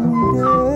não deu.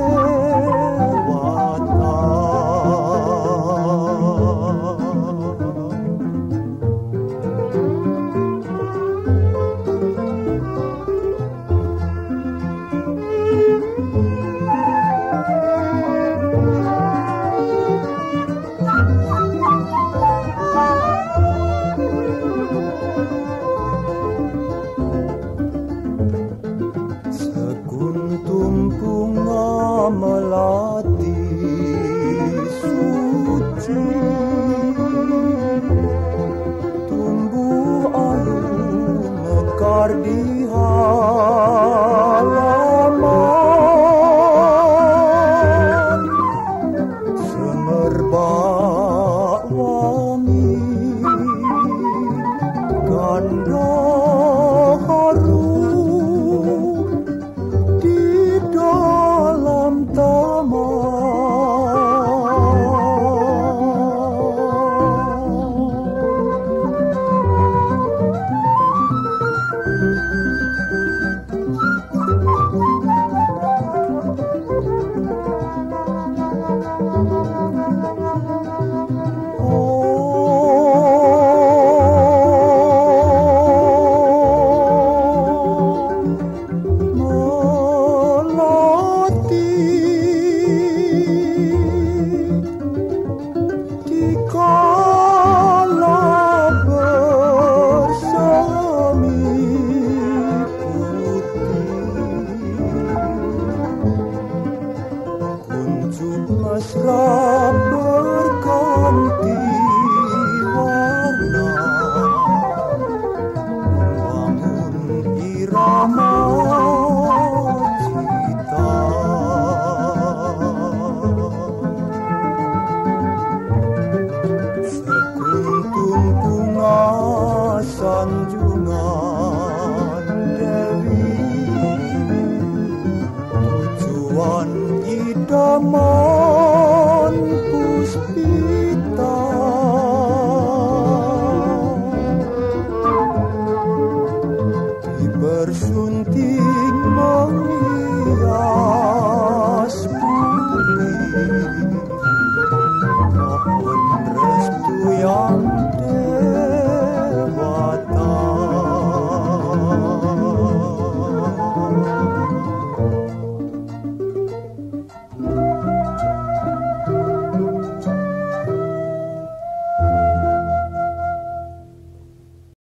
Bersunting